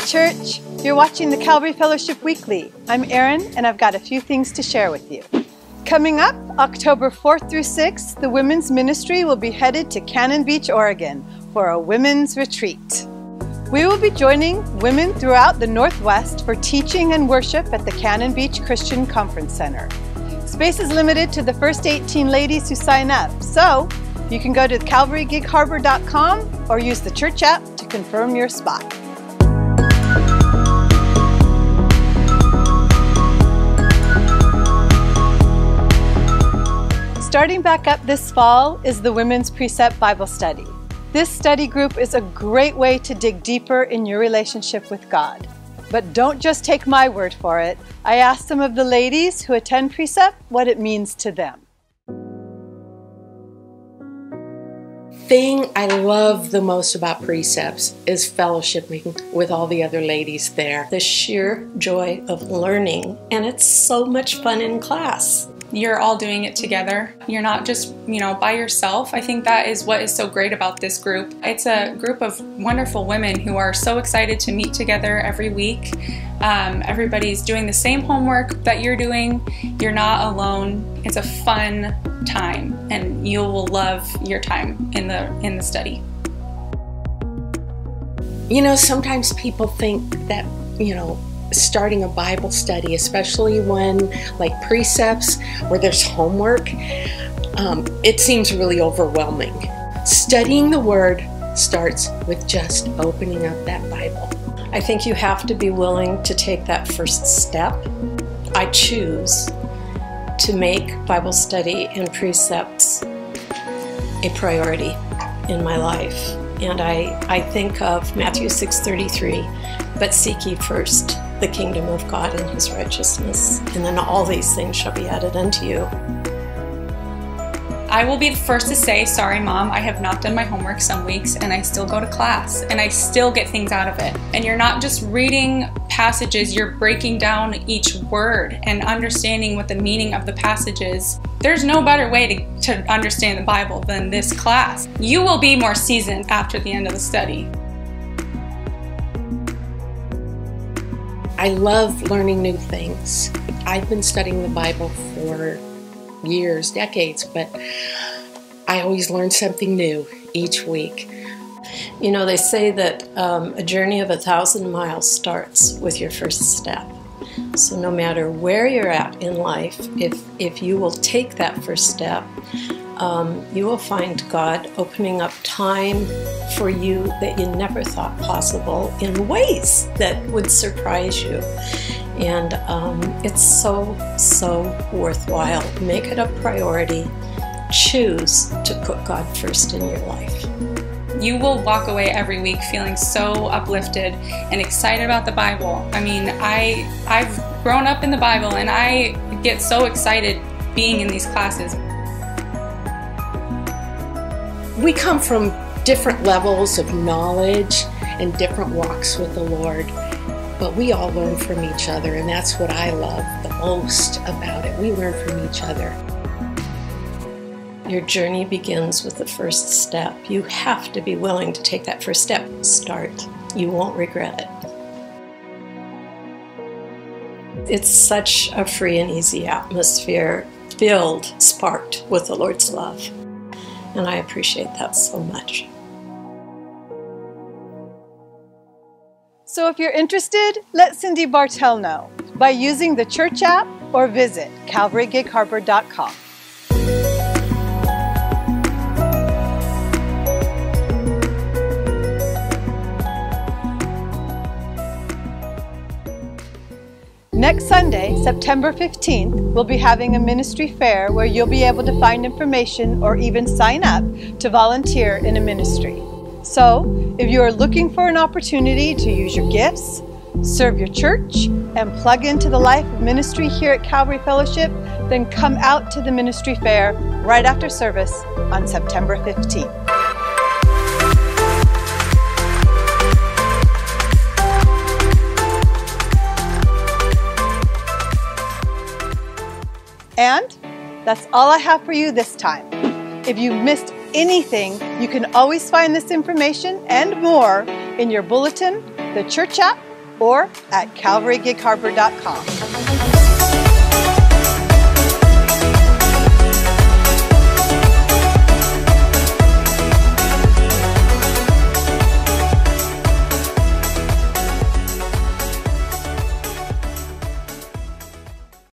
church. You're watching the Calvary Fellowship Weekly. I'm Erin, and I've got a few things to share with you. Coming up, October 4th through 6th, the women's ministry will be headed to Cannon Beach, Oregon for a women's retreat. We will be joining women throughout the Northwest for teaching and worship at the Cannon Beach Christian Conference Center. Space is limited to the first 18 ladies who sign up, so you can go to calvarygigharbor.com or use the church app to confirm your spot. Starting back up this fall is the Women's Precept Bible Study. This study group is a great way to dig deeper in your relationship with God. But don't just take my word for it. I asked some of the ladies who attend Precept what it means to them. thing I love the most about Precepts is fellowshipping with all the other ladies there. The sheer joy of learning, and it's so much fun in class you're all doing it together. You're not just, you know, by yourself. I think that is what is so great about this group. It's a group of wonderful women who are so excited to meet together every week. Um, everybody's doing the same homework that you're doing. You're not alone. It's a fun time, and you will love your time in the in the study. You know, sometimes people think that you know starting a Bible study, especially when like precepts where there's homework, um, it seems really overwhelming. Studying the Word starts with just opening up that Bible. I think you have to be willing to take that first step. I choose to make Bible study and precepts a priority in my life. And I, I think of Matthew 6:33, but seek ye first the kingdom of God and his righteousness, and then all these things shall be added unto you. I will be the first to say, sorry, mom, I have not done my homework some weeks and I still go to class and I still get things out of it. And you're not just reading passages, you're breaking down each word and understanding what the meaning of the passage is. There's no better way to, to understand the Bible than this class. You will be more seasoned after the end of the study. I love learning new things. I've been studying the Bible for years, decades, but I always learn something new each week. You know, they say that um, a journey of a thousand miles starts with your first step. So no matter where you're at in life, if if you will take that first step, um, you will find God opening up time for you that you never thought possible in ways that would surprise you. And um, it's so, so worthwhile. Make it a priority. Choose to put God first in your life. You will walk away every week feeling so uplifted and excited about the Bible. I mean, I I've grown up in the Bible and I get so excited being in these classes we come from different levels of knowledge and different walks with the Lord, but we all learn from each other, and that's what I love the most about it. We learn from each other. Your journey begins with the first step. You have to be willing to take that first step. Start. You won't regret it. It's such a free and easy atmosphere, filled, sparked with the Lord's love and I appreciate that so much. So if you're interested, let Cindy Bartell know by using the church app or visit calvarygigharbor.com. Next Sunday, September 15th, we'll be having a ministry fair where you'll be able to find information or even sign up to volunteer in a ministry. So, if you are looking for an opportunity to use your gifts, serve your church, and plug into the life of ministry here at Calvary Fellowship, then come out to the ministry fair right after service on September 15th. And that's all I have for you this time. If you missed anything, you can always find this information and more in your bulletin, the church app, or at calvarygigharbor.com.